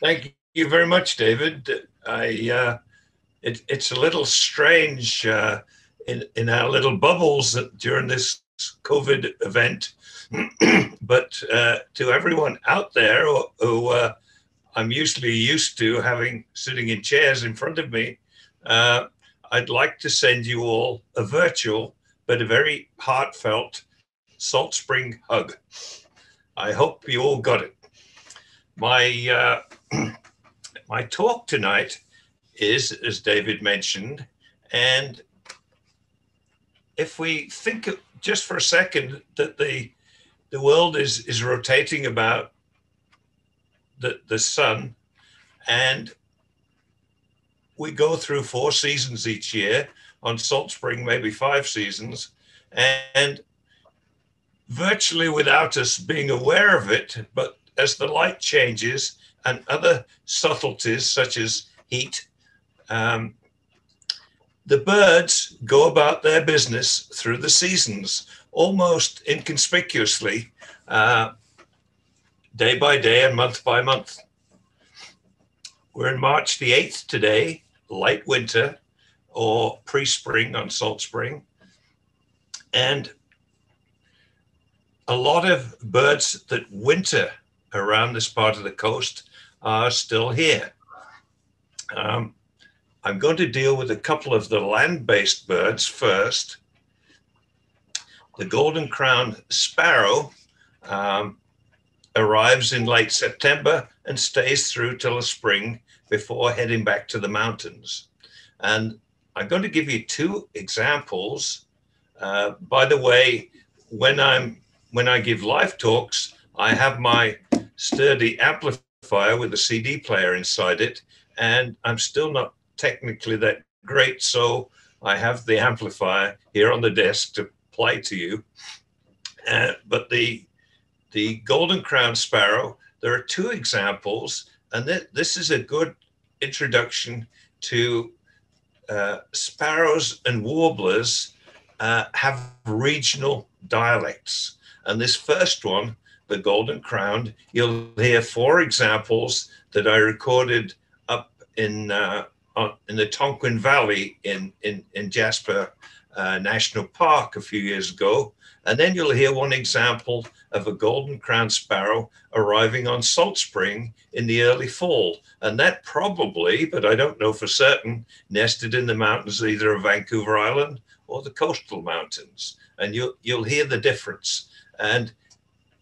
Thank you very much, David. I uh, it, it's a little strange uh, in in our little bubbles during this COVID event, but uh, to everyone out there who, uh, I'm usually used to having sitting in chairs in front of me, uh, I'd like to send you all a virtual but a very heartfelt Salt Spring hug. I hope you all got it. My uh, my talk tonight is, as David mentioned, and if we think just for a second that the the world is is rotating about the the sun, and we go through four seasons each year. On Salt Spring, maybe five seasons, and virtually without us being aware of it, but as the light changes and other subtleties such as heat, um, the birds go about their business through the seasons almost inconspicuously, uh, day by day and month by month. We're in March the 8th today, light winter or pre spring on Salt Spring. And a lot of birds that winter around this part of the coast are still here. Um, I'm going to deal with a couple of the land based birds first. The golden crown sparrow um, arrives in late September and stays through till the spring before heading back to the mountains. And I'm going to give you two examples. Uh, by the way, when I'm when I give live talks, I have my sturdy amplifier with a CD player inside it, and I'm still not technically that great. So I have the amplifier here on the desk to play to you. Uh, but the the golden crown sparrow, there are two examples, and th- this is a good introduction to uh, sparrows and warblers uh, have regional dialects. And this first one, the golden crown, you'll hear four examples that I recorded up in uh, in the Tonquin Valley in in, in Jasper uh, National Park a few years ago, and then you'll hear one example of a golden crown sparrow arriving on Salt Spring in the early fall, and that probably, but I don't know for certain, nested in the mountains either of Vancouver Island or the coastal mountains, and you'll you'll hear the difference. And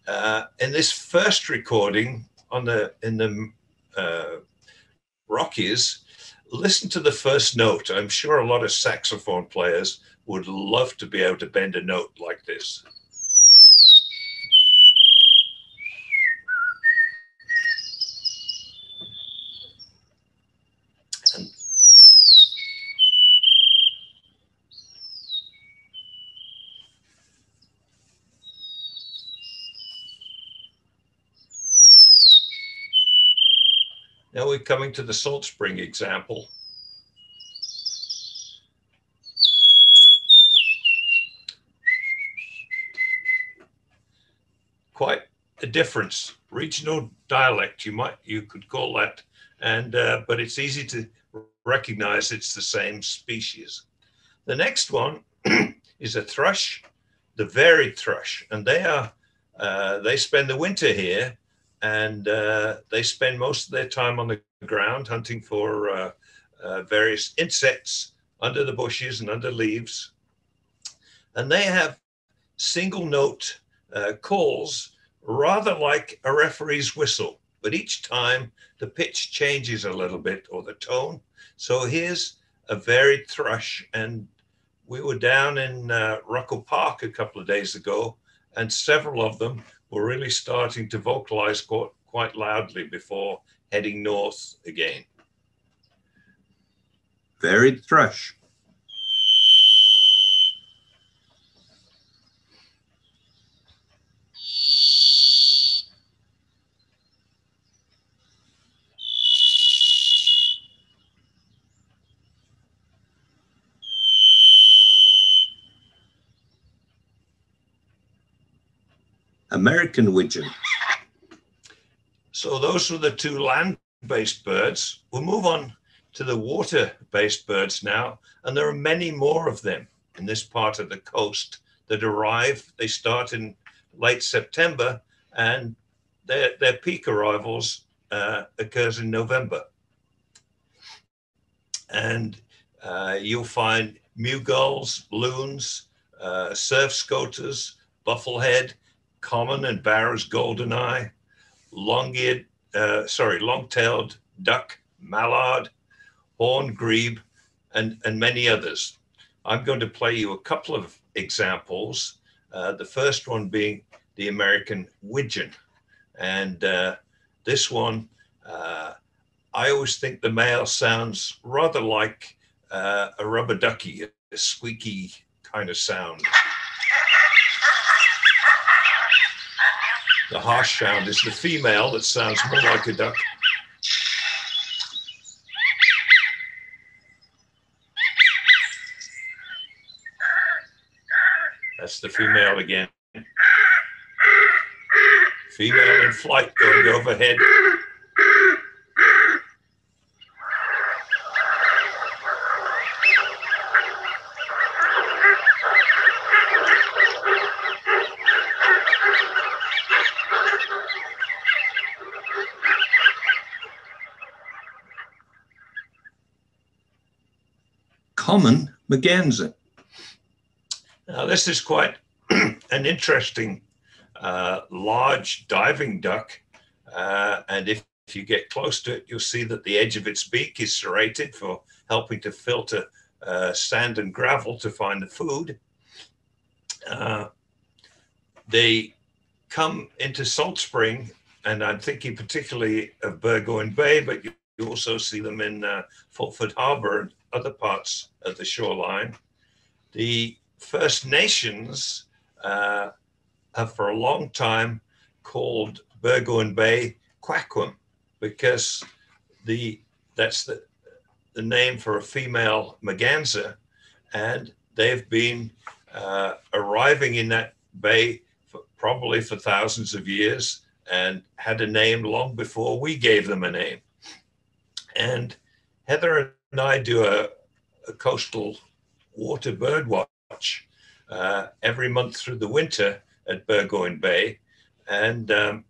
uh, in this first recording on the in the uh, Rockies, listen to the first note. I'm sure a lot of saxophone players would love to be able to bend a note like this. Now we're coming to the Salt Spring example. Quite a difference, regional dialect, you might, you could call that. And, uh, but it's easy to recognize it's the same species. The next one is a thrush, the varied thrush, and they are, uh, they spend the winter here and uh, they spend most of their time on the ground hunting for uh, uh, various insects under the bushes and under leaves. And they have single note uh, calls, rather like a referee's whistle, but each time the pitch changes a little bit or the tone. So here's a varied thrush. And we were down in uh, Ruckle Park a couple of days ago, and several of them were really starting to vocalize quite, quite loudly before heading north again. Varied thrush. American widgeon. So those were the two land based birds. We'll move on to the water based birds now, and there are many more of them in this part of the coast that arrive. They start in late September, and their, their peak arrivals uh, occurs in November. And uh, you'll find mew gulls, loons, uh, surf scoters, bufflehead, common and Barrow's goldeneye, long-eared, uh, sorry, long-tailed duck, mallard, horned grebe, and, and many others. I'm going to play you a couple of examples. Uh, the first one being the American widgeon. And uh, this one, uh, I always think the male sounds rather like uh, a rubber ducky, a squeaky kind of sound. The harsh sound is the female that sounds more like a duck. That's the female again. Female in flight going overhead. Common merganser. Now, this is quite an interesting uh, large diving duck. Uh, and if, if, you get close to it, you'll see that the edge of its beak is serrated for helping to filter uh, sand and gravel to find the food. Uh, they come into Salt Spring, and I'm thinking particularly of Burgoyne Bay, but you, also see them in uh, Fulford Harbor and other parts of the shoreline. The First Nations uh, have for a long time called Burgoyne Bay Quaquam because the that's the the name for a female merganser, and they've been uh, arriving in that bay for, probably for thousands of years and had a name long before we gave them a name. And Heather and I do a, a coastal water bird watch uh, every month through the winter at Burgoyne Bay. And um,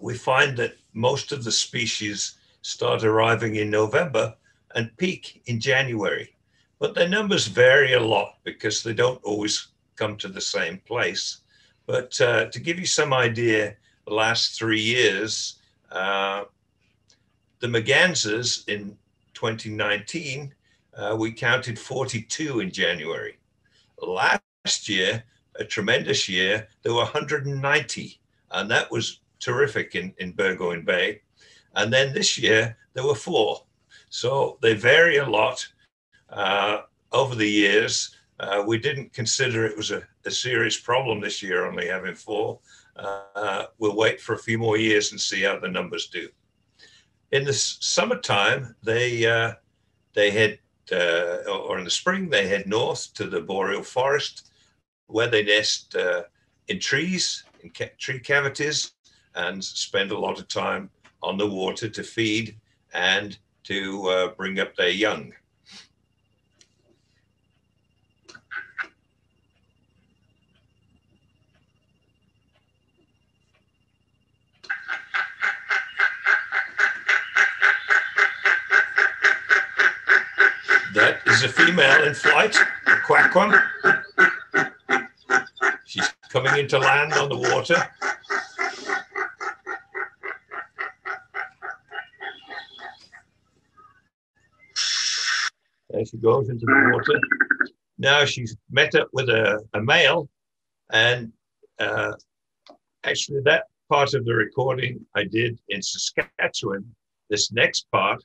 we find that most of the species start arriving in November and peak in January. But their numbers vary a lot because they don't always come to the same place. But uh, to give you some idea, the last three years, uh, the mergansers in 2019, uh, we counted 42 in January. Last year, a tremendous year, there were 190, and that was terrific in, in Burgoyne Bay. And then this year, there were four. So they vary a lot uh, over the years. Uh, we didn't consider it was a, a, serious problem this year, only having four. Uh, we'll wait for a few more years and see how the numbers do in the summertime, they uh, they head, uh, or in the spring, they head north to the boreal forest, where they nest uh, in trees, in ca- tree cavities, and spend a lot of time on the water to feed and to uh, bring up their young. That is a female in flight, quack one. She's coming into land on the water. There she goes into the water. Now she's met up with a, a male, and uh, actually, that part of the recording I did in Saskatchewan. This next part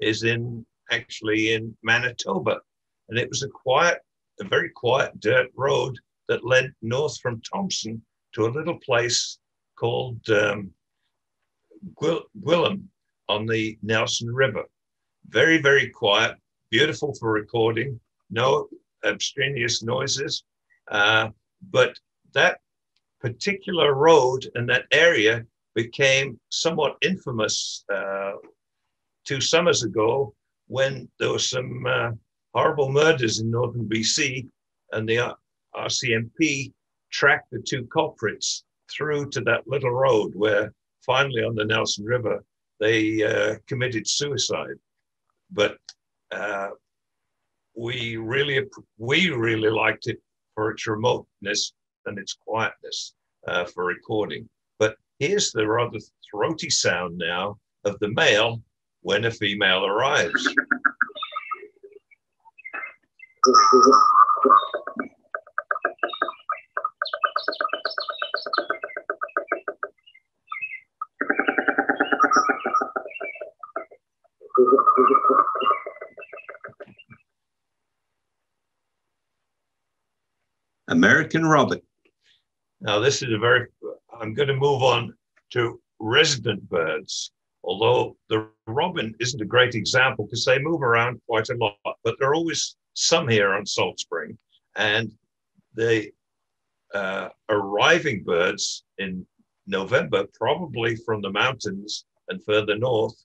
is in actually in Manitoba. And it was a quiet, a very quiet dirt road that led north from Thompson to a little place called um, Gillam on the Nelson River. Very, very quiet, beautiful for recording, no extraneous noises. Uh, but that particular road and that area became somewhat infamous uh, two summers ago when there were some uh, horrible murders in northern BC, and the RCMP tracked the two culprits through to that little road where finally on the Nelson River they uh, committed suicide. But uh, we really we really liked it for its remoteness and its quietness uh, for recording. But here's the rather throaty sound now of the male when a female arrives. American robin. Now, this is a very, I'm going to move on to resident birds, although the robin isn't a great example because they move around quite a lot, but there are always some here on Salt Spring. And the uh, arriving birds in November, probably from the mountains and further north,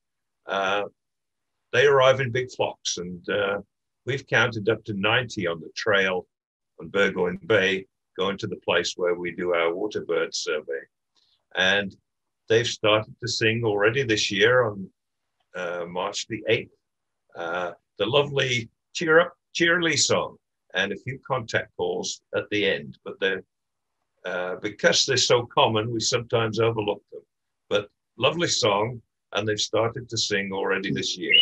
uh, they arrive in big flocks. And uh, we've counted up to 90 on the trail on Burgoyne Bay, going to the place where we do our water bird survey. And they've started to sing already this year on uh, March the 8th, uh, the lovely Cheer Up, Cheerily song, and a few contact calls at the end. But they're, uh, because they're so common, we sometimes overlook them. But lovely song, and they've started to sing already this year.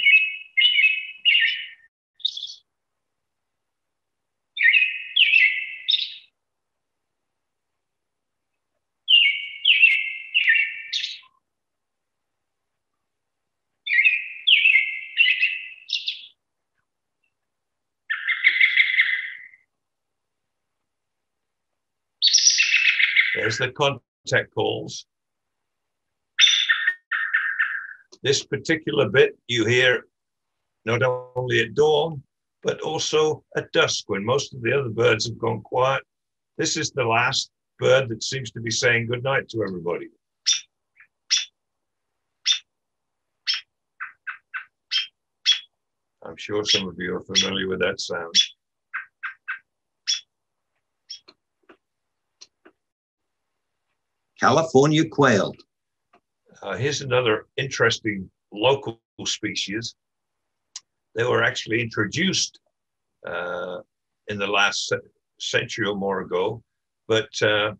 There's the contact calls. This particular bit you hear not only at dawn, but also at dusk when most of the other birds have gone quiet. This is the last bird that seems to be saying goodnight to everybody. I'm sure some of you are familiar with that sound. California quail. Uh, here's another interesting local species. They were actually introduced uh, in the last century or more ago, but uh,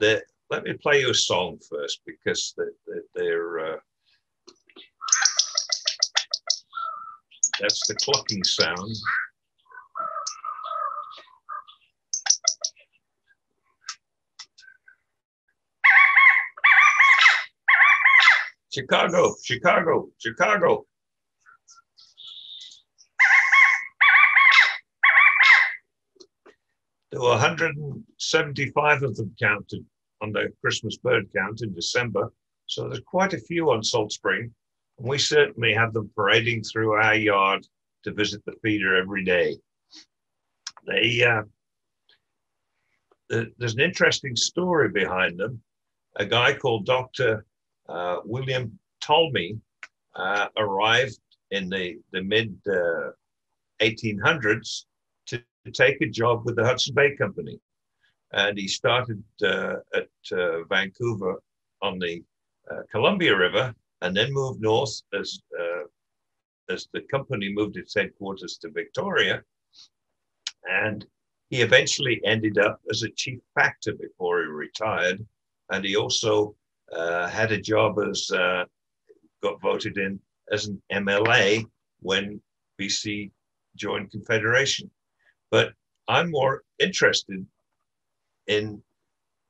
let me play you a song first because they're, they're uh, that's the clucking sound. Chicago, Chicago, Chicago. There were 175 of them counted on the Christmas bird count in December. So there's quite a few on Salt Spring. And we certainly have them parading through our yard to visit the feeder every day. They, uh, there's an interesting story behind them. A guy called Dr uh, William Tolmie uh, arrived in the, the mid 1800s uh, to, to, take a job with the Hudson Bay Company. And he started uh, at uh, Vancouver on the Columbia River and then moved north as, as the company moved its headquarters to Victoria. And he eventually ended up as a chief factor before he retired. And he also uh, had a job as uh, got voted in as an MLA when BC joined Confederation. But I'm more interested in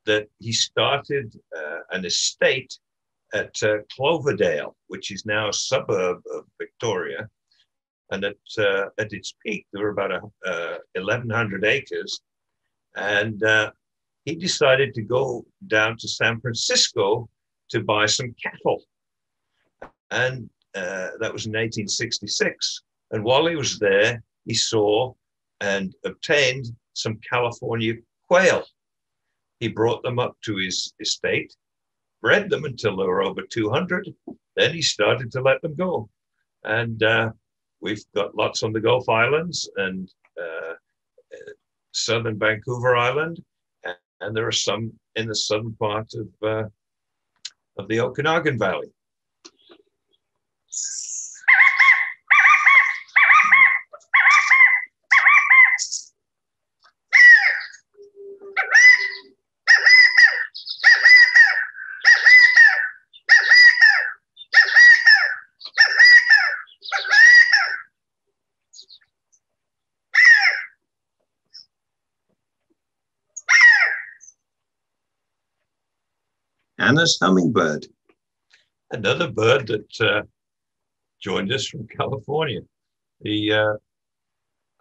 that he started uh, an estate at uh, Cloverdale, which is now a suburb of Victoria. And at, uh, at its peak, there were about a, 1,100 uh, acres. And he decided to go down to San Francisco to buy some cattle. And uh, that was in 1866. And while he was there, he saw and obtained some California quail. He brought them up to his estate bred them until they were over 200. Then he started to let them go. And uh, we've got lots on the Gulf Islands and uh, southern Vancouver Island, and, there are some in the southern part of, uh, of the Okanagan Valley. Anna's hummingbird. Another bird that uh, joined us from California. The uh,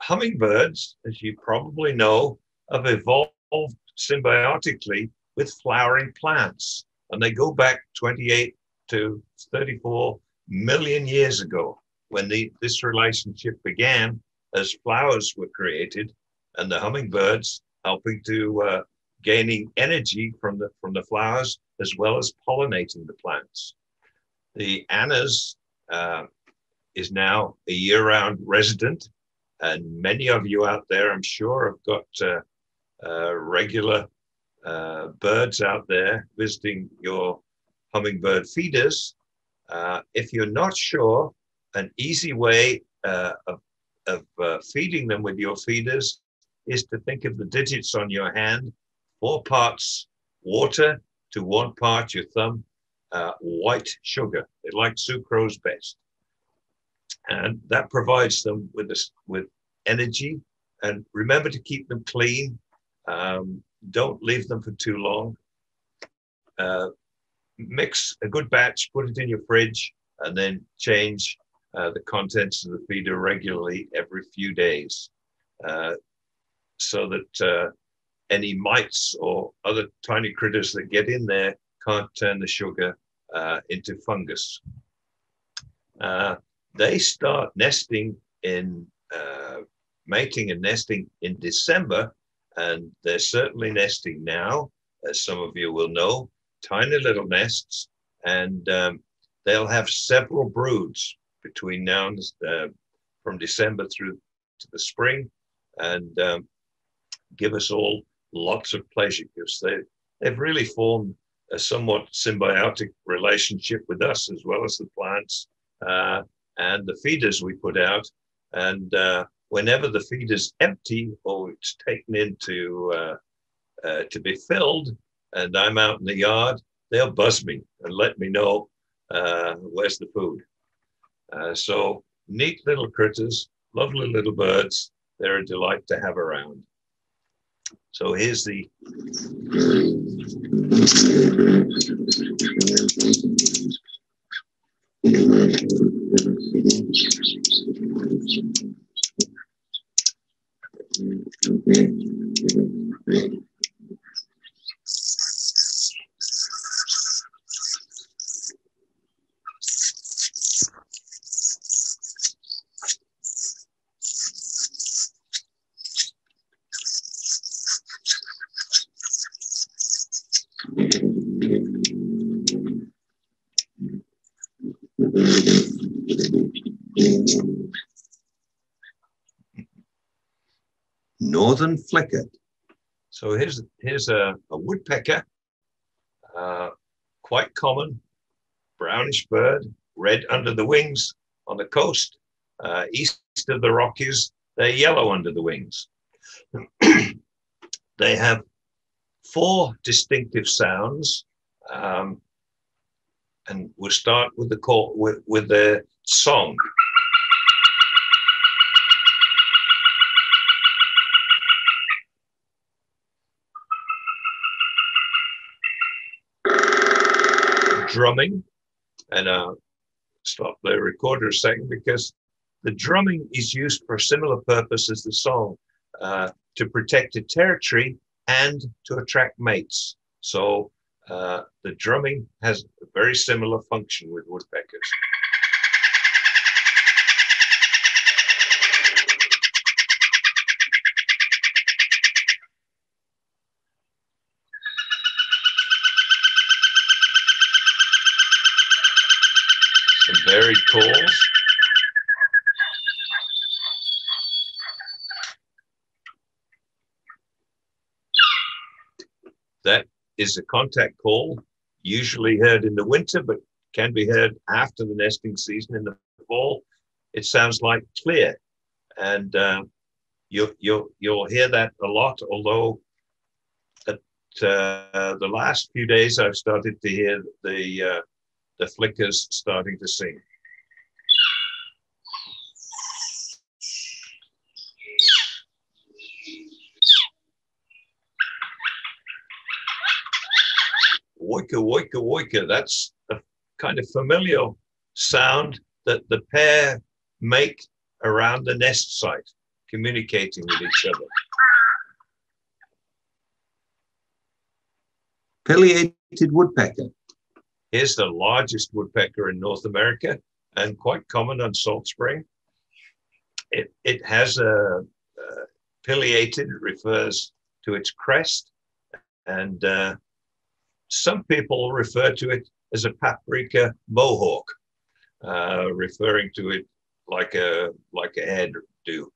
hummingbirds, as you probably know, have evolved symbiotically with flowering plants, and they go back 28 to 34 million years ago when the, this relationship began as flowers were created and the hummingbirds helping to uh, gaining energy from the from the flowers as well as pollinating the plants. The Anna's uh, is now a year-round resident, and many of you out there, I'm sure, have got uh, uh, regular uh, birds out there visiting your hummingbird feeders. Uh, if you're not sure, an easy way uh, of, of feeding them with your feeders is to think of the digits on your hand four parts water to one part your thumb uh, white sugar. They like sucrose best. And that provides them with with energy. And remember to keep them clean. Um, don't leave them for too long. Uh, mix a good batch, put it in your fridge, and then change uh, the contents of the feeder regularly every few days uh, so that uh, any mites or other tiny critters that get in there can't turn the sugar uh, into fungus. Uh, they start nesting in uh, mating and nesting in December, and they're certainly nesting now, as some of you will know, tiny little nests, and um, they'll have several broods between now and uh, from December through to the spring, and um, give us all lots of pleasure because they, they've really formed a somewhat symbiotic relationship with us as well as the plants uh, and the feeders we put out. And uh, whenever the feeder's empty or it's taken into uh, uh to be filled, and I'm out in the yard, they'll buzz me and let me know uh, where's the food. Uh, so neat little critters, lovely little birds. They're a delight to have around. So here's the northern flicker. So here's here's a, a woodpecker, uh, quite common, brownish bird, red under the wings on the coast. Uh, east of the Rockies, they're yellow under the wings. they have four distinctive sounds, um, and we'll start with the call with with the song. Drumming, and uh, stop the recorder a second because the drumming is used for a similar purpose as the song uh, to protect the territory and to attract mates. So uh, the drumming has a very similar function with woodpeckers. Calls. That is a contact call, usually heard in the winter, but can be heard after the nesting season in the fall. It sounds like clear, and uh, you, you, you'll hear that a lot, although at uh, the last few days I've started to hear the, uh, the flickers starting to sing. Woika, woika, woika. That's a kind of familiar sound that the pair make around the nest site, communicating with each other. Pileated woodpecker. Here's the largest woodpecker in North America and quite common on Salt Spring. It, it has a, uh, pileated, it refers to its crest, and uh, some people refer to it as a paprika mohawk, uh, referring to it like a like a head do.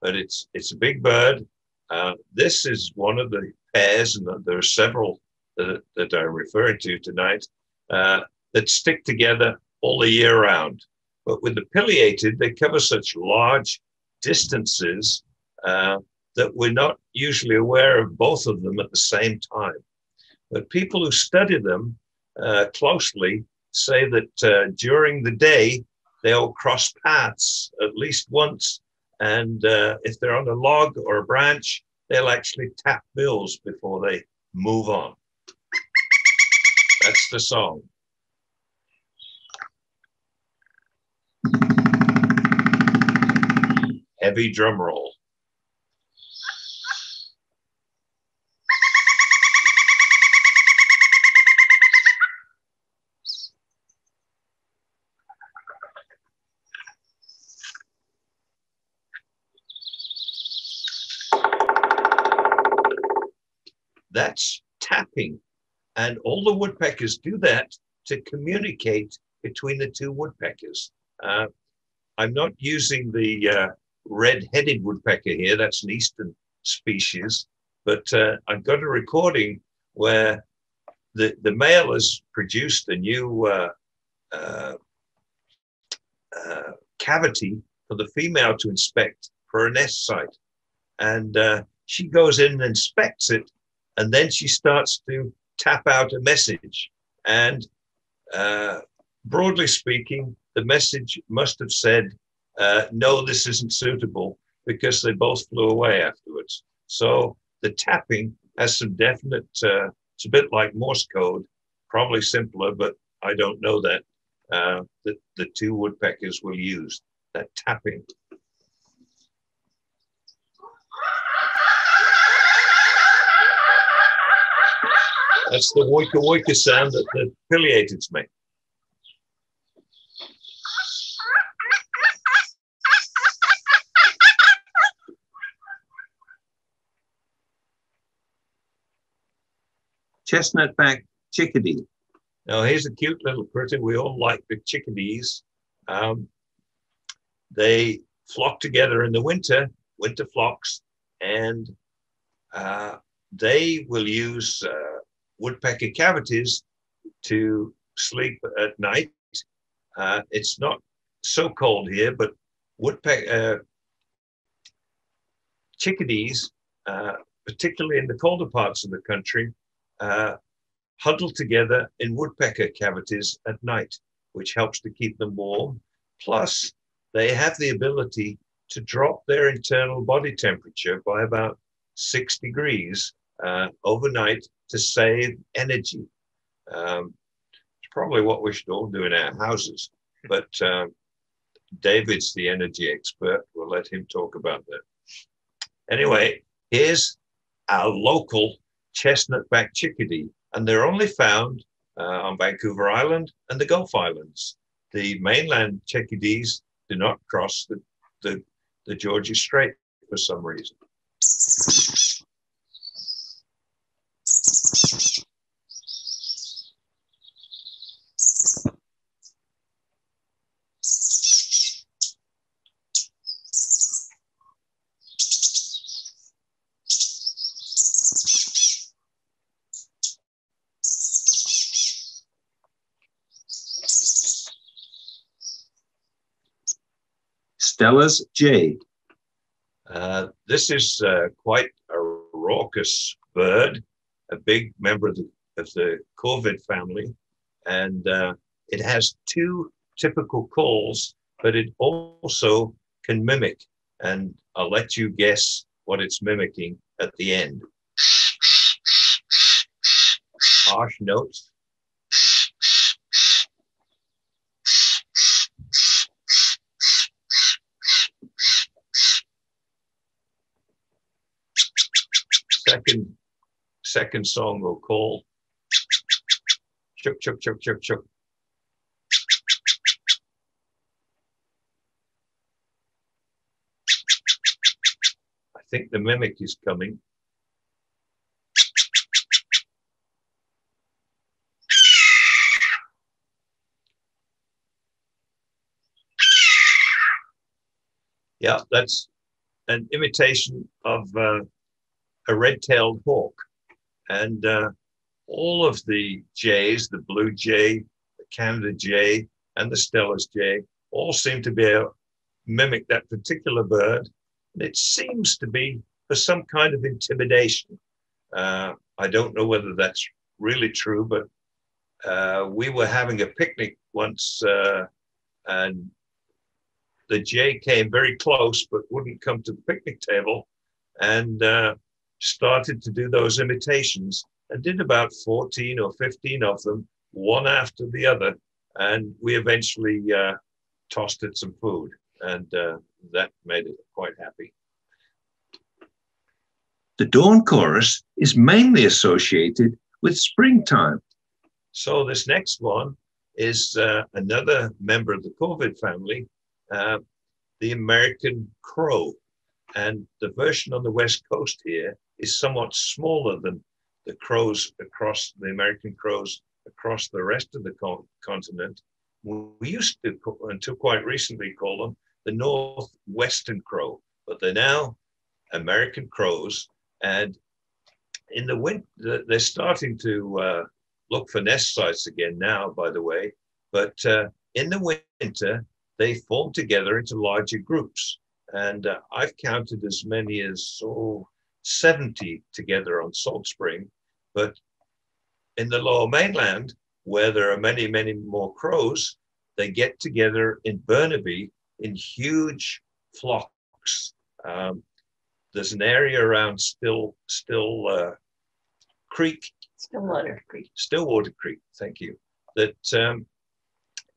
But it's it's a big bird. Uh, this is one of the pairs, and there are several that, that I'm referring to tonight uh, that stick together all the year round. But with the pileated, they cover such large distances uh, that we're not usually aware of both of them at the same time. But people who study them uh, closely say that uh, during the day, they'll cross paths at least once. And uh, if they're on a log or a branch, they'll actually tap bills before they move on. That's the song. Heavy drum roll. That's And all the woodpeckers do that to communicate between the two woodpeckers. Uh, I'm not using the uh, red-headed woodpecker here. That's an eastern species. But uh, I've got a recording where the, the male has produced a new uh, uh, uh, cavity for the female to inspect for a nest site. And she goes in and inspects it and then she starts to tap out a message. And uh, broadly speaking, the message must have said, uh, no, this isn't suitable because they both flew away afterwards. So the tapping has some definite, uh, it's a bit like Morse code, probably simpler, but I don't know that, uh, that the two woodpeckers will use that tapping. That's the woika woika sound that the pileateds make. Chestnut back chickadee. Now here's a cute little critter. We all like the chickadees. Um, they flock together in the winter, winter flocks, and uh, they will use uh, woodpecker cavities to sleep at night. Uh, it's not so cold here, but woodpecker uh, chickadees, uh, particularly in the colder parts of the country, uh, huddle together in woodpecker cavities at night, which helps to keep them warm. Plus, they have the ability to drop their internal body temperature by about six degrees uh, overnight to save energy. Um, it's probably what we should all do in our houses. But um, David's the energy expert. We'll let him talk about that. Anyway, here's our local chestnut back chickadee, and they're only found uh, on Vancouver Island and the Gulf Islands. The mainland chickadees do not cross the, the, the Georgia Strait for some reason. Steller's Jay. Uh, this is uh, quite a raucous bird, a big member of the, of the corvid family, and uh, it has two typical calls, but it also can mimic. And I'll let you guess what it's mimicking at the end. Harsh notes. Second, second song will call. I think the mimic is coming. Yeah, that's an imitation of uh, a red-tailed hawk, and uh, all of the jays, the blue jay, the Canada jay, and the Steller's jay, all seem to be able to mimic that particular bird. And it seems to be for some kind of intimidation. Uh, I don't know whether that's really true, but uh, we were having a picnic once, uh, and the jay came very close but wouldn't come to the picnic table and uh, started to do those imitations and did about 14 or 15 of them, one after the other. And we eventually uh, tossed it some food, and uh, that made it quite happy. The dawn chorus is mainly associated with springtime. So, this next one is uh, another member of the corvid family, uh, the American crow. And the version on the West Coast here is somewhat smaller than the crows across the American crows across the rest of the co- continent. We used to, until quite recently, call them the northwestern crow, but they're now American crows. And in the winter, they're starting to uh, look for nest sites again now, by the way. But uh, in the winter, they form together into larger groups. And uh, I've counted as many as oh, 70 together on Salt Spring. But in the lower mainland, where there are many, many more crows, they get together in Burnaby in huge flocks. Um, there's an area around Still Still uh, Creek, Stillwater Creek. Stillwater Creek, thank you, that um,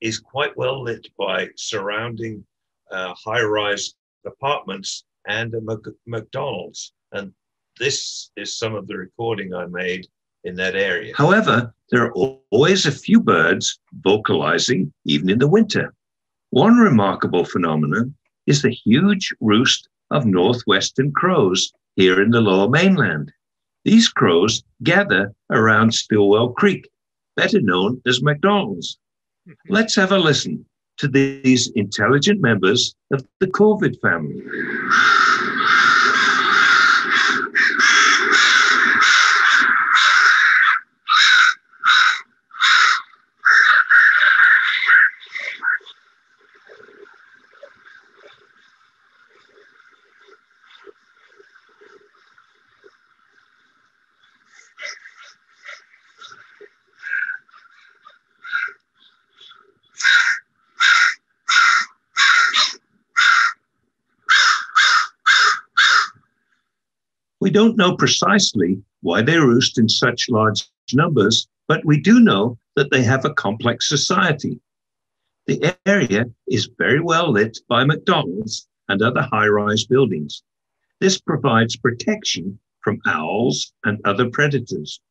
is quite well lit by surrounding uh, high-rise apartments and a Mc- McDonald's. And this is some of the recording I made in that area. However, there are always a few birds vocalizing even in the winter. One remarkable phenomenon is the huge roost of northwestern crows here in the lower mainland. These crows gather around Stillwell Creek, better known as McDonald's. Let's have a listen to these intelligent members of the corvid family. Don't know precisely why they roost in such large numbers, but we do know that they have a complex society. The area is very well lit by McDonald's and other high rise buildings. This provides protection from owls and other predators.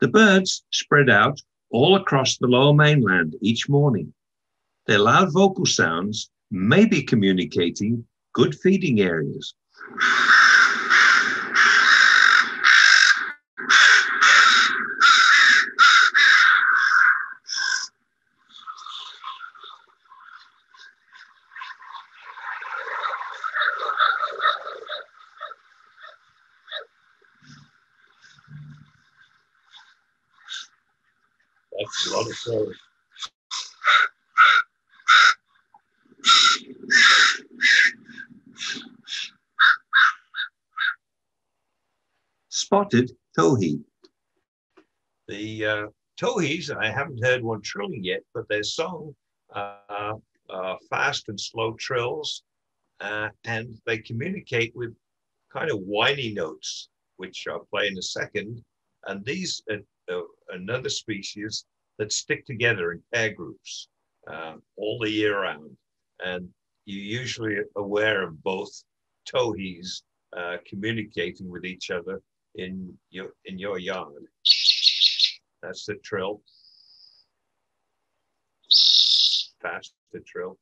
The birds spread out all across the lower mainland each morning. Their loud vocal sounds may be communicating good feeding areas. Spotted towhee. The uh, towhees, I haven't heard one trilling yet, but their song uh, uh, fast and slow trills, uh, and they communicate with kind of whiny notes, which I'll play in a second. And these are uh, another species that stick together in pair groups uh, all the year round. And you're usually aware of both towhees uh, communicating with each other in your in your yard. That's the trill. Fast the trill.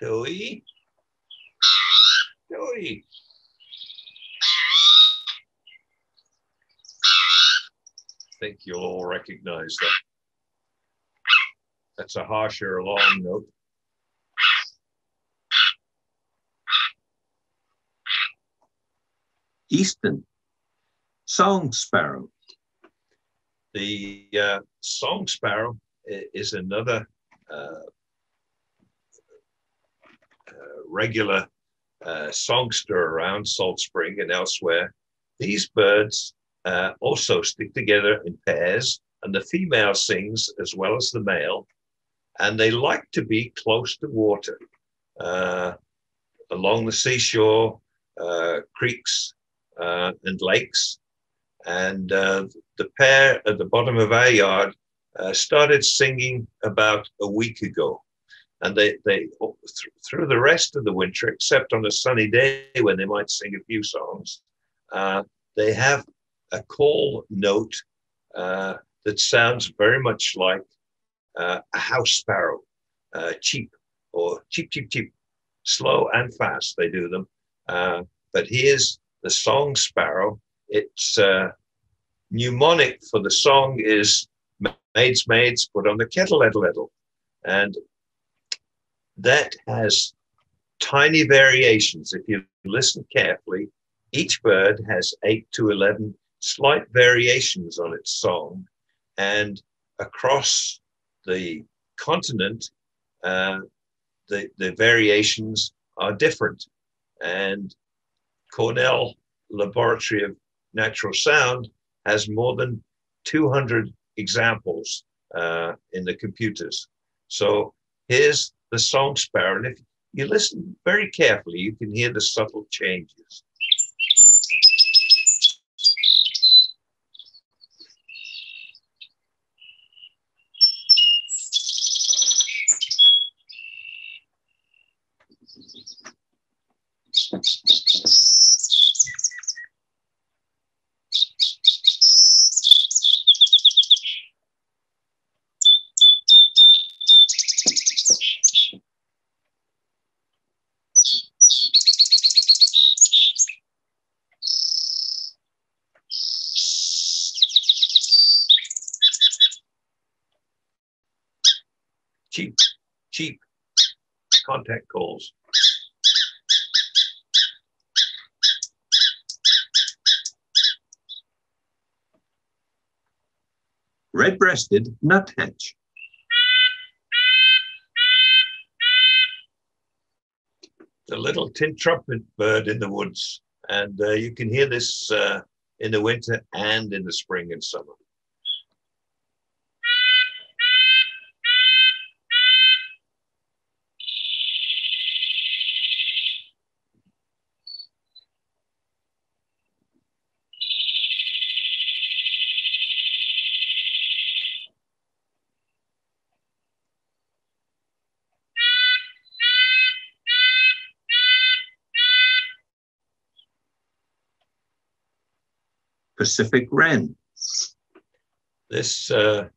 Joey. Joey. Think you'll all recognize that. That's a harsher long note. Eastern song sparrow. The uh, song sparrow is another uh, uh, regular uh, songster around Salt Spring and elsewhere. These birds uh, also stick together in pairs, and the female sings as well as the male. And they like to be close to water, uh, along the seashore, uh, creeks, uh, and lakes. And uh, the pair at the bottom of our yard uh, started singing about a week ago. And they, they th- through the rest of the winter, except on a sunny day when they might sing a few songs, they have a call note uh, that sounds very much like uh, a house sparrow, uh, cheap or cheap, cheap, cheap, slow and fast. They do them. Uh, but here's the song sparrow. It's uh, mnemonic for the song is maids, maids, put on the kettle, little, little. And that has tiny variations. If you listen carefully, each bird has eight to 11 slight variations on its song. And across the continent, uh, the, the variations are different. And Cornell Laboratory of Natural Sound has more than 200 examples uh, in the computers. So here's the song sparrow. And if you listen very carefully, you can hear the subtle changes. Cheap, cheap contact calls. Red-breasted nuthatch. The little tin trumpet bird in the woods. And uh, you can hear this uh, in the winter and in the spring and summer. Pacific wren. This uh,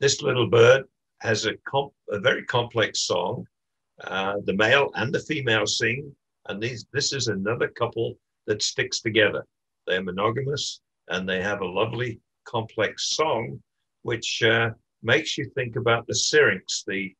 this little bird has a, comp- a very complex song. Uh, the male and the female sing, and these this is another couple that sticks together. They're monogamous and they have a lovely complex song, which uh, makes you think about the syrinx, the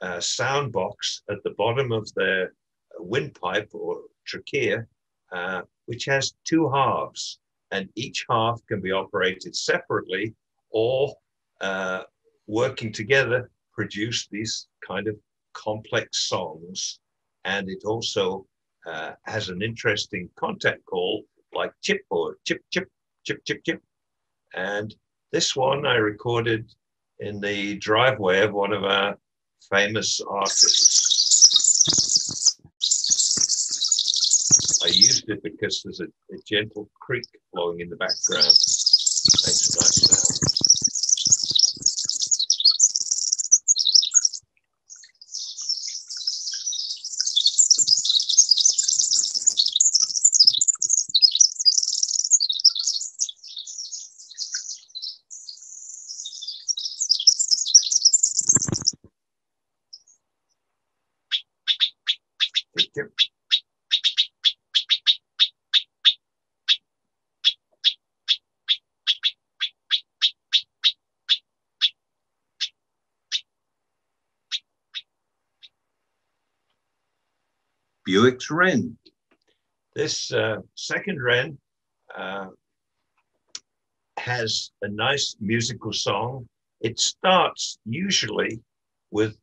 uh, sound box at the bottom of their windpipe or trachea, uh, which has two halves and each half can be operated separately or uh, working together produce these kind of complex songs. And it also uh, has an interesting contact call like chip or chip, chip, chip, chip, chip. And this one I recorded in the driveway of one of our famous artists. I used it because there's a, a gentle creek flowing in the background. Bewick's Wren. This uh, second Wren uh, has a nice musical song. It starts usually with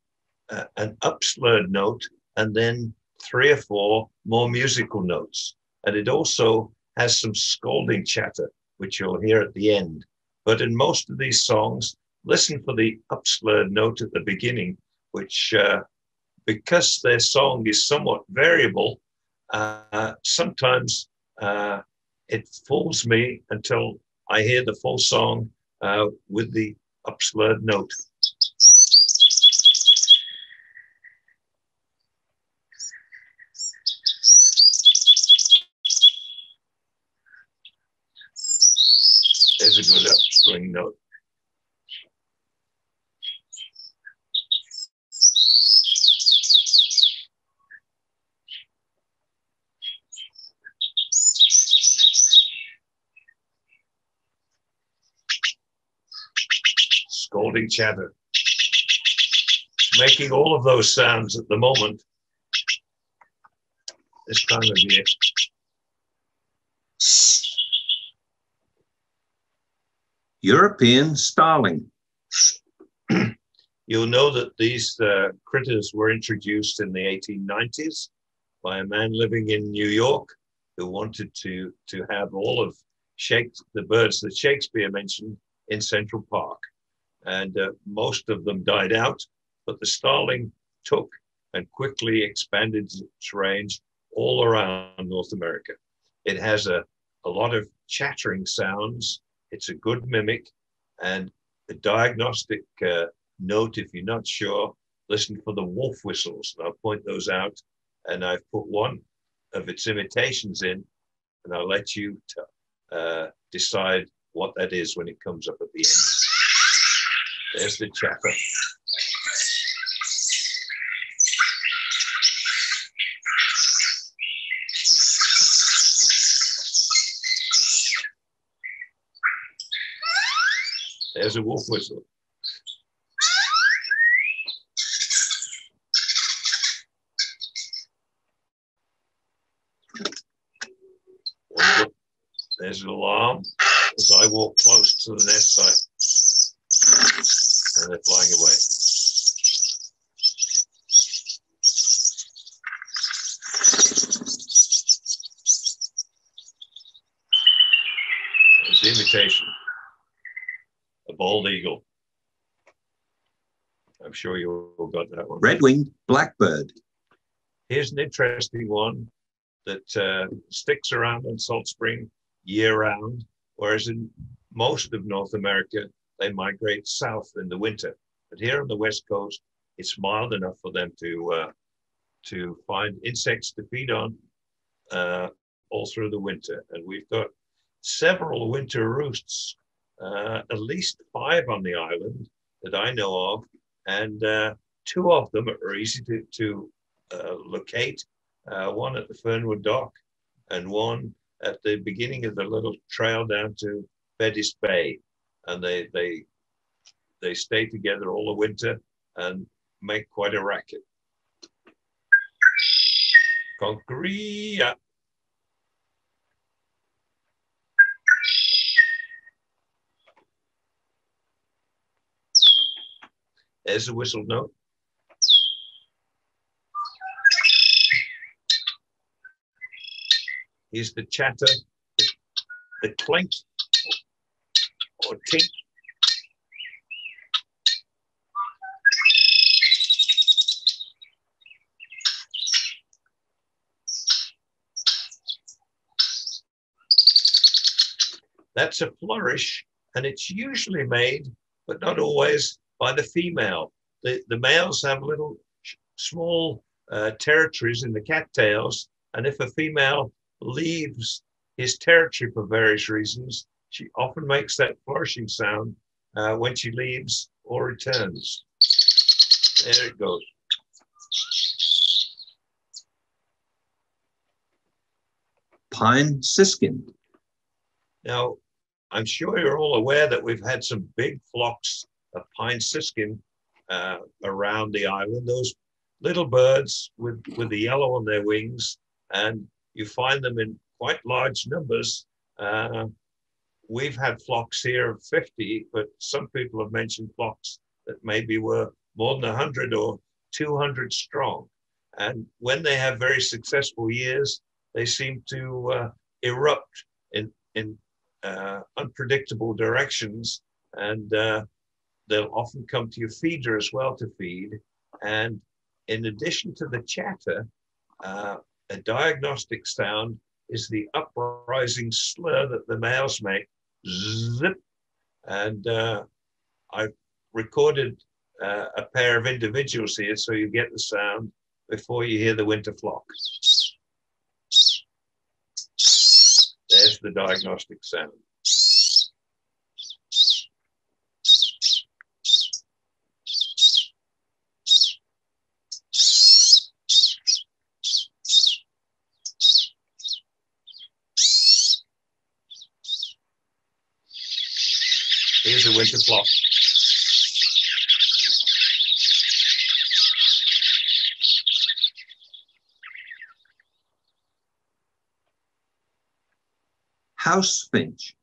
uh, an upslurred note and then three or four more musical notes. And it also has some scolding chatter, which you'll hear at the end. But in most of these songs, listen for the upslurred note at the beginning, which uh, because their song is somewhat variable, uh, sometimes uh, it fools me until I hear the full song uh, with the upslurred note. There's a good upswing note. Scolding chatter. Making all of those sounds at the moment, this time of year. European starling. You'll know that these uh, critters were introduced in the 1890s by a man living in New York who wanted to, to have all of Shakespeare, the birds that Shakespeare mentioned in Central Park and uh, most of them died out. But the starling took and quickly expanded its range all around North America. It has a, a lot of chattering sounds. It's a good mimic and a diagnostic uh, note. If you're not sure, listen for the wolf whistles. And I'll point those out. And I've put one of its imitations in, and I'll let you t- uh, decide what that is when it comes up at the end. There's the chatter. There's a wolf whistle. There's an alarm as I walk close to the nest site and they're flying away. There's the imitation. A bald eagle. I'm sure you all got that one. Red-winged blackbird. Here's an interesting one that uh, sticks around in Salt Spring year round, whereas in most of North America, they migrate south in the winter. But here on the west coast, it's mild enough for them to uh, to find insects to feed on uh, all through the winter. And we've got several winter roosts, uh, at least five on the island that I know of, and uh, two of them are easy to, to uh, locate. Uh, one at the Fernwood Dock, and one at the beginning of the little trail down to Betty's Bay and they they they stay together all the winter and make quite a racket. Concordia. There's a whistle note. Here's the chatter, the clink or. That's a flourish, and it's usually made, but not always, by the female. The, the males have little small uh, territories in the cattails, and if a female leaves his territory for various reasons, she often makes that flourishing sound uh, when she leaves or returns. There it goes. Pine siskin. Now, I'm sure you're all aware that we've had some big flocks of pine siskin uh, around the island. Those little birds with, with the yellow on their wings, and you find them in quite large numbers. Uh, we've had flocks here of 50, but some people have mentioned flocks that maybe were more than 100 or 200 strong. And when they have very successful years, they seem to uh, erupt in, in uh, unpredictable directions, and uh, they'll often come to your feeder as well to feed. And in addition to the chatter, uh, a diagnostic sound is the uprising slur that the males make, zip. And uh, I've recorded uh, a pair of individuals here so you get the sound before you hear the winter flock. There's the diagnostic sound. Here's a winter flock. House finch.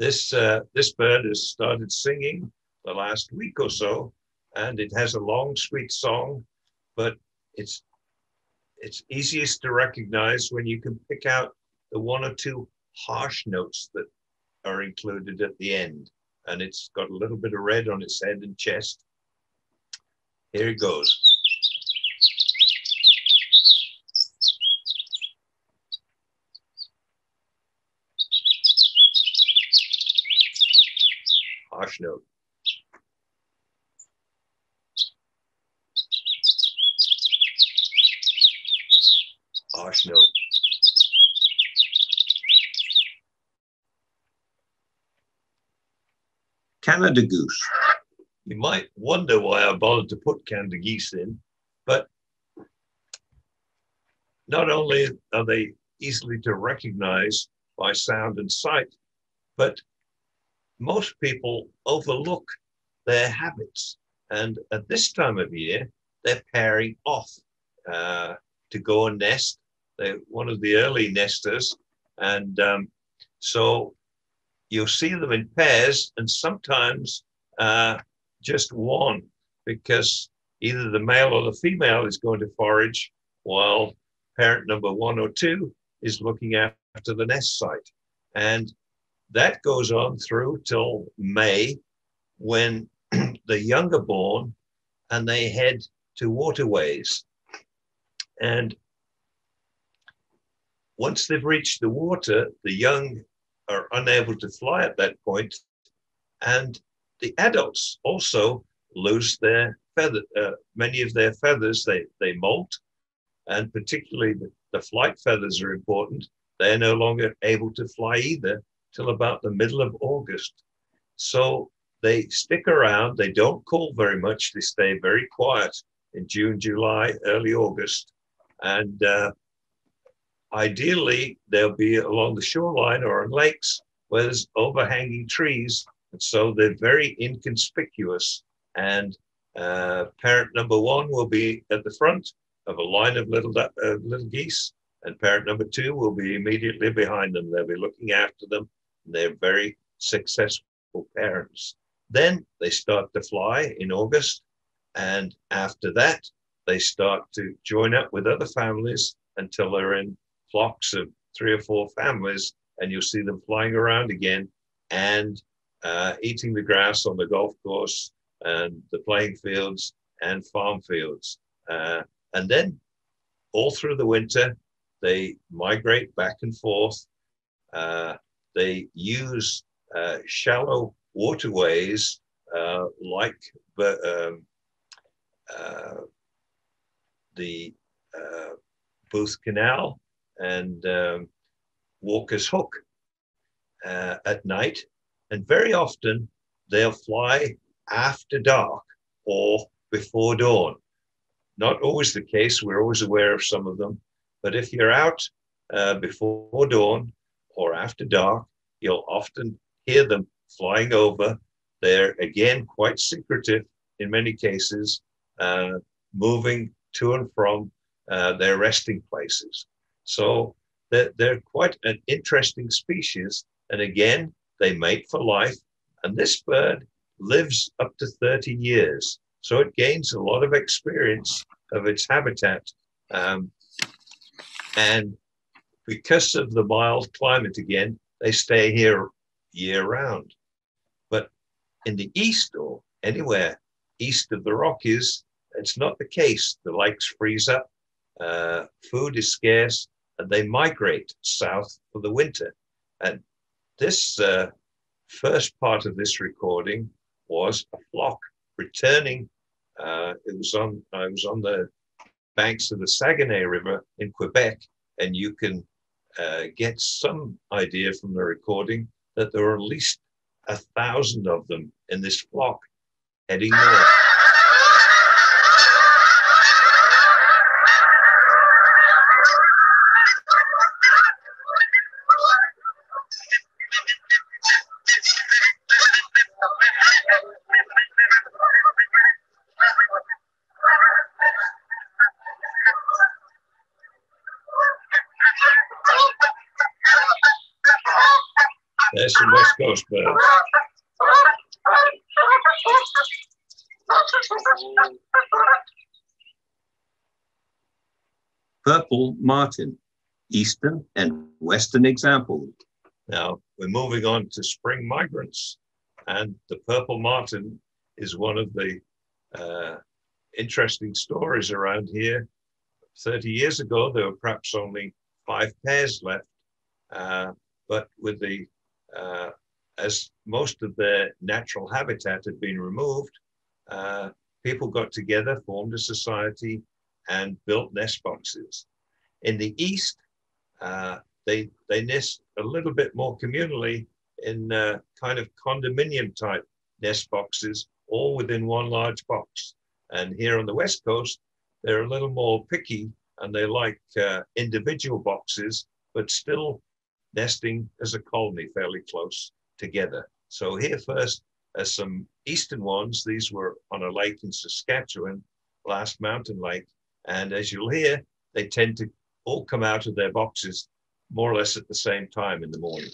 This uh, this bird has started singing the last week or so, and it has a long, sweet song, but it's it's easiest to recognize when you can pick out the one or two harsh notes that are included at the end. And it's got a little bit of red on its head and chest. Here it goes. Harsh note. Harsh note. Canada goose. You might wonder why I bothered to put Canada geese in, but not only are they easily to recognize by sound and sight, but most people overlook their habits. And at this time of year, they're pairing off uh, to go and nest. They're one of the early nesters. And um, so you'll see them in pairs and sometimes uh, just one because either the male or the female is going to forage while parent number one or two is looking after the nest site. And that goes on through till May when the young are born and they head to waterways. And once they've reached the water, the young are unable to fly at that point, and the adults also lose their feather. Uh, many of their feathers they they molt, and particularly the, the flight feathers are important. They are no longer able to fly either till about the middle of August. So they stick around. They don't call very much. They stay very quiet in June, July, early August, and uh, ideally they'll be along the shoreline or in lakes where there's overhanging trees. And so they're very inconspicuous. And uh, parent number one will be at the front of a line of little, uh, little geese, and parent number two will be immediately behind them. They'll be looking after them. they're very successful parents. Then they start to fly in August, And after that, they start to join up with other families until they're in flocks of three or four families, and you'll see them flying around again and uh, eating the grass on the golf course and the playing fields and farm fields. Uh, and then all through the winter, they migrate back and forth. Uh, they use uh, shallow waterways uh, like um, uh, the Booth Canal and um, Walker's Hook uh, at night. And very often they'll fly after dark or before dawn. Not always the case. We're always aware of some of them. But if you're out uh, before dawn or after dark, you'll often hear them flying over. They're again quite secretive in many cases, uh, moving to and from uh, their resting places. So they're, they're quite an interesting species. And again, they mate for life. And this bird lives up to 30 years. So it gains a lot of experience of its habitat. Um, and because of the mild climate again, they stay here year round. But in the east or anywhere east of the Rockies, it's not the case. The lakes freeze up, uh, food is scarce, and they migrate south for the winter. And this uh, first part of this recording was a flock returning. Uh, it was on. I was on the banks of the Saguenay River in Quebec, and you can uh, get some idea from the recording that there were at least a thousand of them in this flock heading north. Martin, eastern and western example. Now we're moving on to spring migrants, and the purple martin is one of the uh, interesting stories around here. 30 years ago, there were perhaps only five pairs left, uh, but with the uh, as most of their natural habitat had been removed, uh, people got together, formed a society, and built nest boxes. In the east, uh, they they nest a little bit more communally in uh, kind of condominium type nest boxes, all within one large box. And here on the west coast, they're a little more picky and they like uh, individual boxes, but still nesting as a colony fairly close together. So here first are some eastern ones. These were on a lake in Saskatchewan, Last Mountain Lake. And as you'll hear, they tend to all come out of their boxes more or less at the same time in the morning.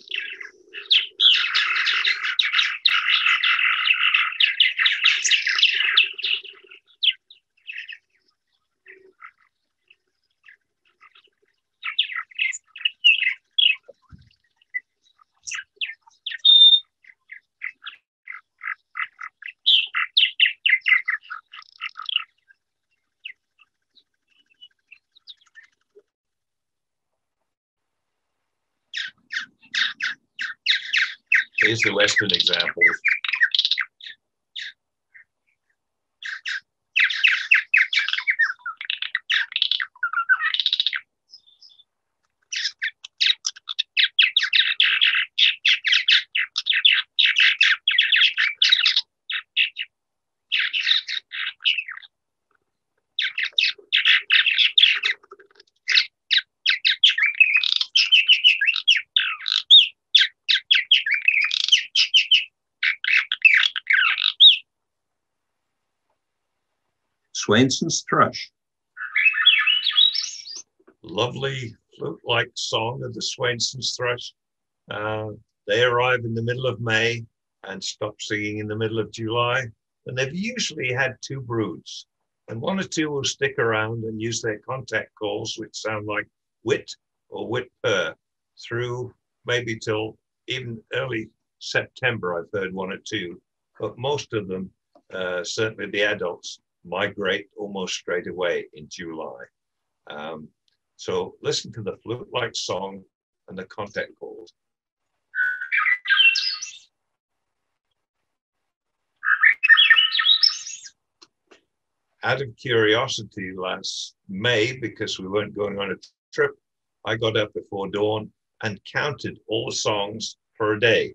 Here's the Western example. Swainson's thrush. Lovely flute-like song of the Swainson's thrush. Uh, they arrive in the middle of May and stop singing in the middle of July. and they've usually had two broods. And one or two will stick around and use their contact calls, which sound like wit or whit purr, through maybe till even early September. I've heard one or two, but most of them, uh, certainly the adults, migrate almost straight away in July. Um, so listen to the flute-like song and the contact calls. Out of curiosity last May, because we weren't going on a trip, I got up before dawn and counted all the songs for a day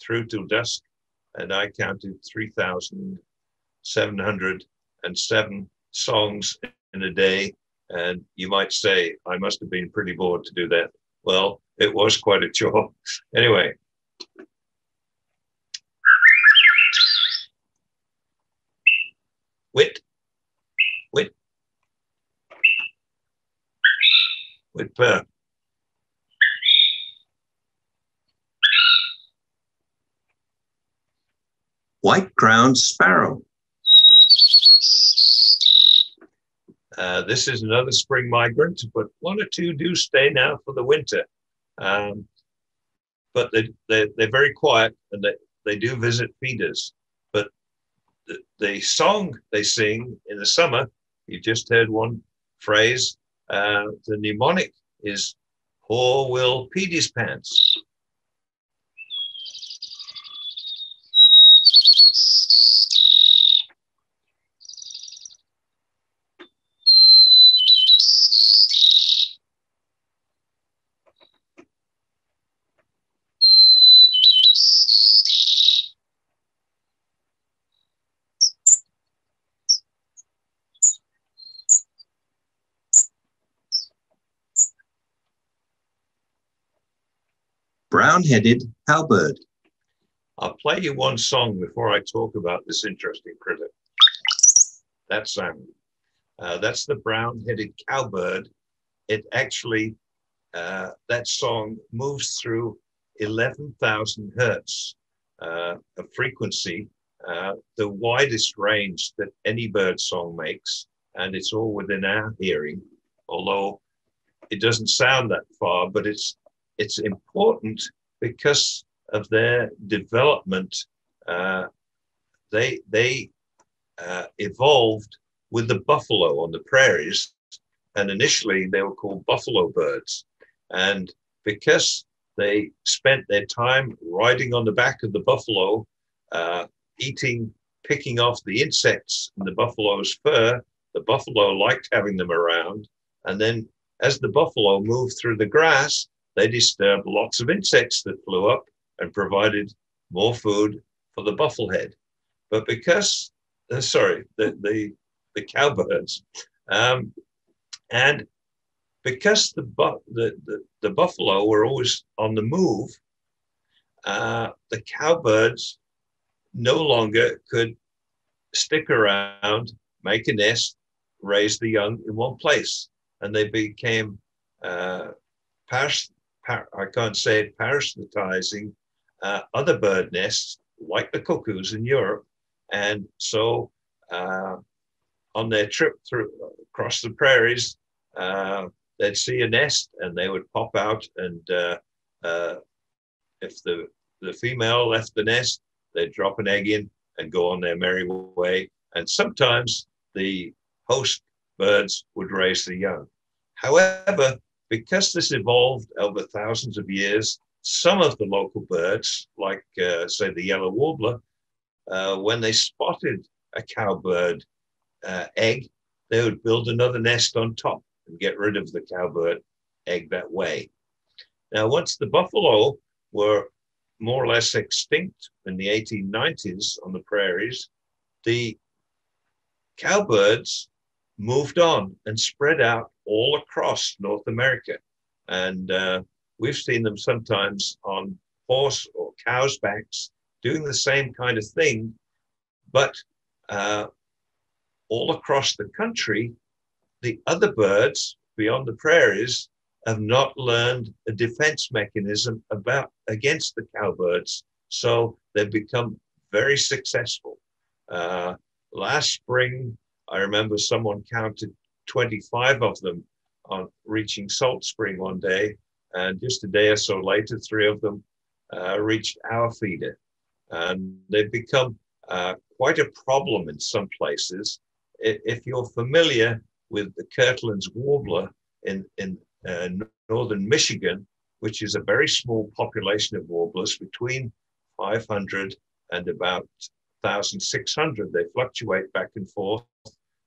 through till dusk, and I counted 3,707 songs in a day. And you might say, I must have been pretty bored to do that. Well, it was quite a chore. Anyway. Wit, wit, wit, purr. White-crowned sparrow. Uh, this is another spring migrant, but one or two do stay now for the winter. Um, but they, they, they're very quiet and they, they do visit feeders. But the, the song they sing in the summer, you just heard one phrase, uh, the mnemonic is Poor Will Petey's Pants. Brown-headed cowbird. I'll play you one song before I talk about this interesting critter. That sound. Uh, that's the brown-headed cowbird. It actually, uh, that song moves through 11,000 hertz uh, of frequency, uh, the widest range that any bird song makes, and it's all within our hearing, although it doesn't sound that far, but it's it's important because of their development. Uh, they they uh, evolved with the buffalo on the prairies, and initially they were called buffalo birds. And because they spent their time riding on the back of the buffalo, uh, eating, picking off the insects in the buffalo's fur, the buffalo liked having them around. And then as the buffalo moved through the grass, they disturbed lots of insects that flew up and provided more food for the bufflehead. But because, uh, sorry, the, the, the cowbirds, um, and because the, bu- the, the, the, buffalo were always on the move, uh, the cowbirds no longer could stick around, make a nest, raise the young in one place. And they became uh, I can't say it, parasitizing uh, other bird nests like the cuckoos in Europe. And so uh, on their trip through across the prairies, uh, they'd see a nest and they would pop out. And uh, uh, if the, the female left the nest, they'd drop an egg in and go on their merry way. And sometimes the host birds would raise the young. However, because this evolved over thousands of years, some of the local birds, like uh, say the yellow warbler, uh, when they spotted a cowbird uh, egg, they would build another nest on top and get rid of the cowbird egg that way. Now, once the buffalo were more or less extinct in the 1890s on the prairies, the cowbirds moved on and spread out all across North America. And uh, we've seen them sometimes on horse or cow's backs doing the same kind of thing, but uh, all across the country, the other birds beyond the prairies have not learned a defense mechanism about against the cowbirds. So they've become very successful. Uh, last spring, I remember someone counted 25 of them on reaching Salt Spring one day, and just a day or so later, three of them uh, reached our feeder. And they've become uh, quite a problem in some places. If you're familiar with the Kirtland's warbler in, in uh, northern Michigan, which is a very small population of warblers, between 500 and about 1,600. They fluctuate back and forth.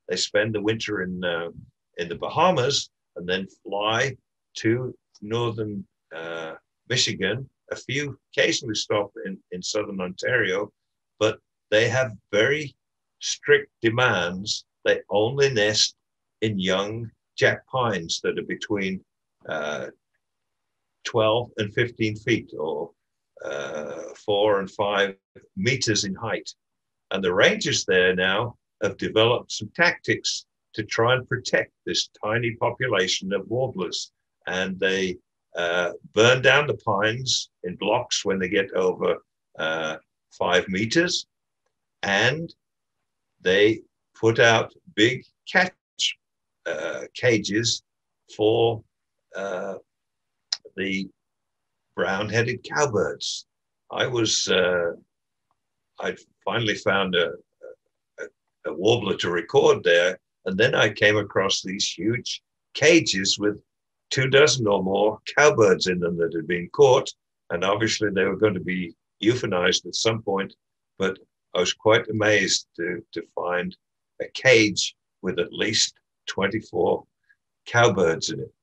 They spend the winter in, uh, in the Bahamas and then fly to northern uh, Michigan. A few occasionally stop in, in southern Ontario, but they have very strict demands. They only nest in young jack pines that are between uh, 12 and 15 feet or uh, four and five meters in height. And the rangers there now have developed some tactics to try and protect this tiny population of warblers. And they uh, burn down the pines in blocks when they get over uh, five meters. And they put out big catch uh, cages for uh, the brown-headed cowbirds. I was, uh, I finally found a, a, warbler to record there, and then I came across these huge cages with two dozen or more cowbirds in them that had been caught, and obviously they were going to be euthanized at some point. But I was quite amazed to, to find a cage with at least 24 cowbirds in it.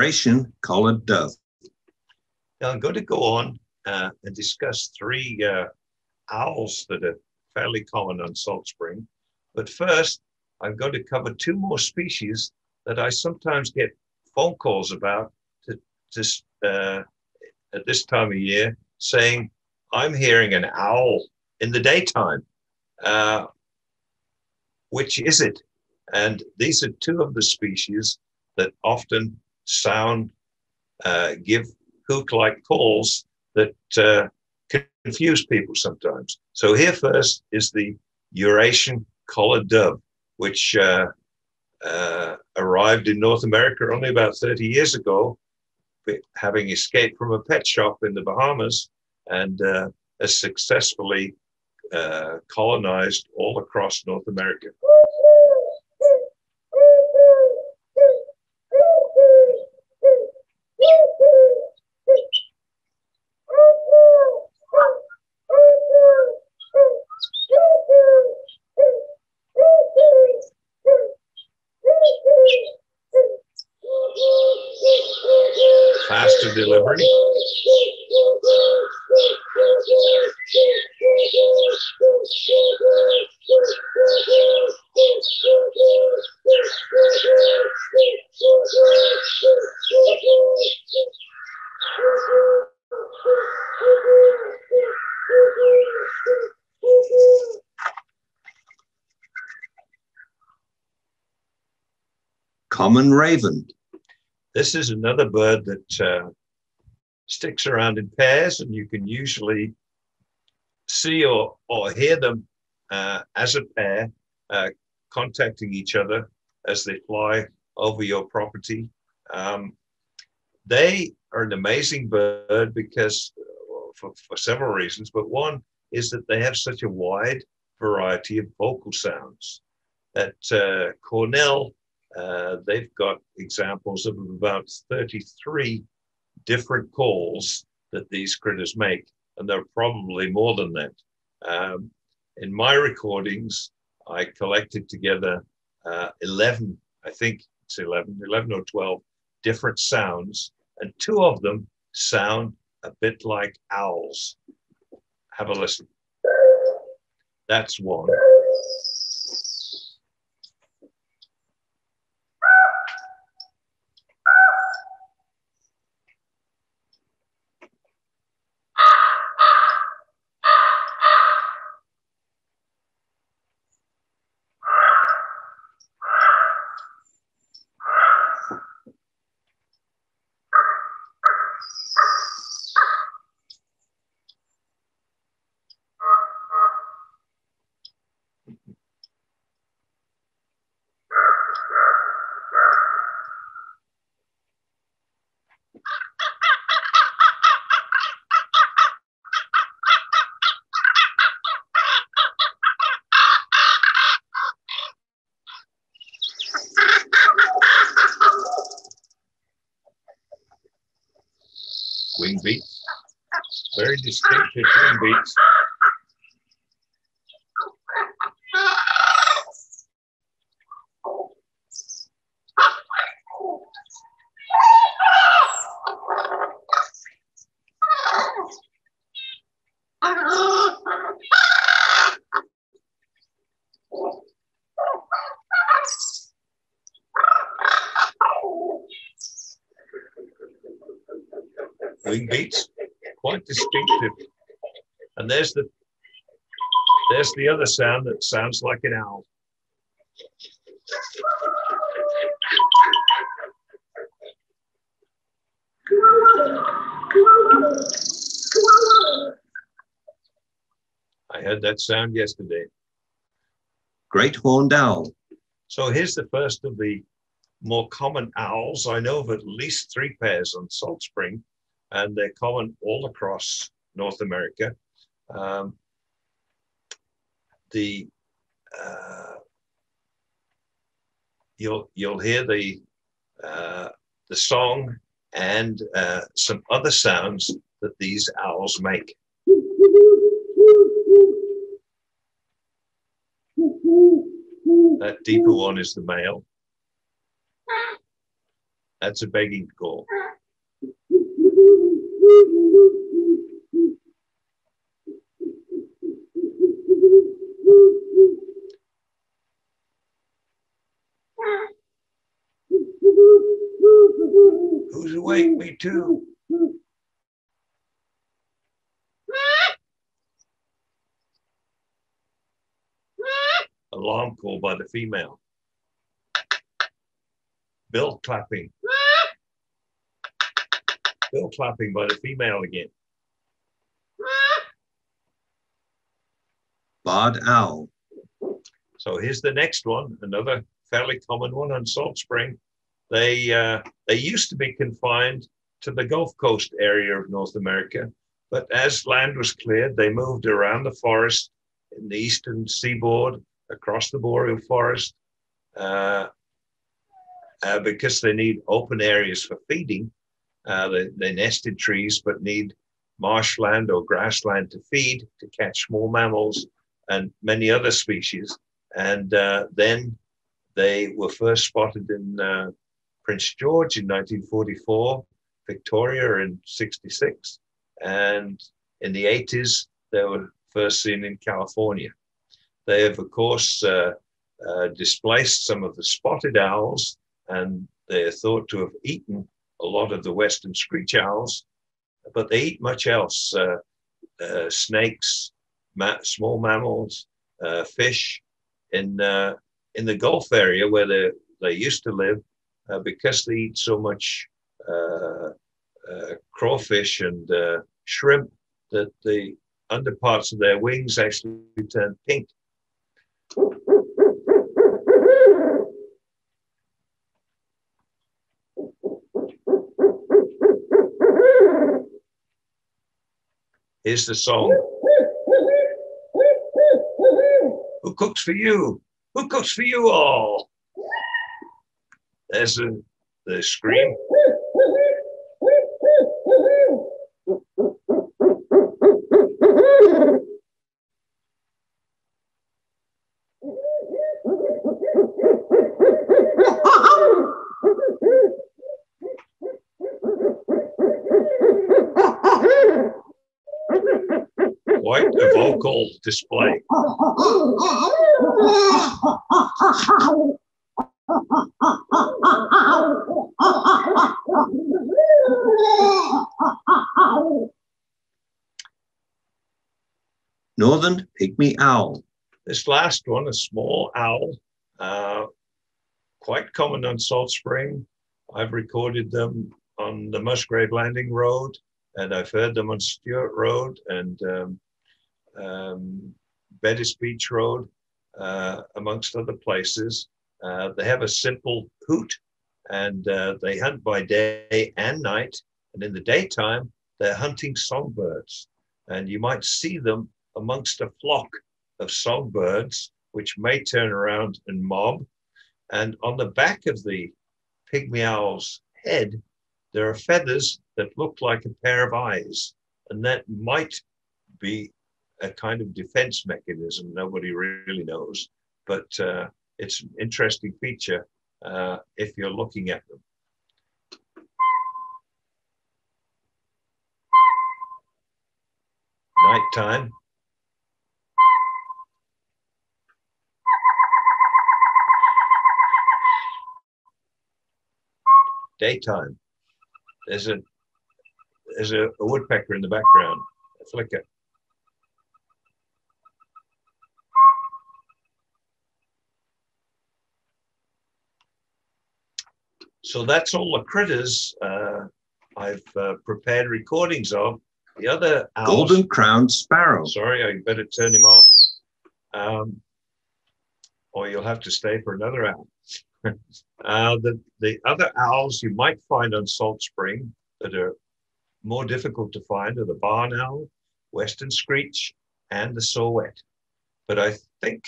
Eurasian collared dove. Now I'm going to go on uh, and discuss three uh, owls that are fairly common on Salt Spring. But first, I'm going to cover two more species that I sometimes get phone calls about to, to uh, at this time of year saying, I'm hearing an owl in the daytime. Uh, which is it? And these are two of the species that often sound, uh, give hook like calls that uh, confuse people sometimes. So, here first is the Eurasian collared dove, which uh, uh arrived in North America only about 30 years ago, having escaped from a pet shop in the Bahamas and uh, has successfully uh, colonized all across North America. Faster delivery. common raven. This is another bird that uh, sticks around in pairs, and you can usually see or, or hear them uh, as a pair uh, contacting each other as they fly over your property. Um, they are an amazing bird because uh, for, for several reasons, but one is that they have such a wide variety of vocal sounds. At uh, Cornell uh, they've got examples of about 33 different calls that these critters make, and there are probably more than that. Um, in my recordings, I collected together uh, 11, I think it's 11, 11 or 12 different sounds, and two of them sound a bit like owls. Have a listen. That's one. Beat. Very distinctive wing beats. wing beats, quite distinctive. And there's the there's the other sound that sounds like an owl. I heard that sound yesterday. Great horned owl. So here's the first of the more common owls. I know of at least three pairs on Salt Spring and they're common all across North America. Um, the uh, you'll you'll hear the uh, the song and uh, some other sounds that these owls make. That deeper one is the male. That's a begging call. Who's awake? Me too. Alarm call by the female. Bill clapping. Bill clapping by the female again. Barred owl. So here's the next one, another fairly common one on Salt Spring. They uh, they used to be confined to the Gulf Coast area of North America, but as land was cleared, they moved around the forest in the eastern seaboard, across the boreal forest, uh, uh, because they need open areas for feeding. Uh, they, they nested trees, but need marshland or grassland to feed to catch small mammals and many other species. And uh, then they were first spotted in uh, Prince George in 1944, Victoria in 66, and in the 80s, they were first seen in California. They have, of course, uh, uh, displaced some of the spotted owls, and they are thought to have eaten a lot of the western screech owls, but they eat much else uh, uh snakes, small mammals, uh, fish. In, uh, in the Gulf area where they, they used to live, because they eat so much crawfish and shrimp, that the underparts of their wings actually turn pink. Here's the song. Who cooks for you? Who cooks for you all? There's the, the scream. Quite a vocal display. Northern pygmy owl. This last one, a small owl, uh, quite common on Salt Spring. I've recorded them on the Musgrave Landing Road, and I've heard them on Stewart Road and um, um, Beach Road, uh, amongst other places. Uh, they have a simple hoot and uh, they hunt by day and night. And in the daytime, they're hunting songbirds. And you might see them amongst a flock of songbirds, which may turn around and mob. And on the back of the pygmy owl's head there are feathers that look like a pair of eyes, and that might be a kind of defense mechanism. Nobody really knows, but uh, it's an interesting feature uh, if you're looking at them. Nighttime. Daytime. There's a there's a, a woodpecker in the background, a flicker. So that's all the critters uh, I've uh, prepared recordings of. The other owls, Golden crowned sparrow. Sorry, I better turn him off. Um, or you'll have to stay for another hour. uh, the, the other owls you might find on Salt Spring that are more difficult to find are the barn owl, western screech, and the saw-whet. But I think,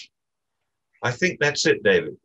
I think that's it, David.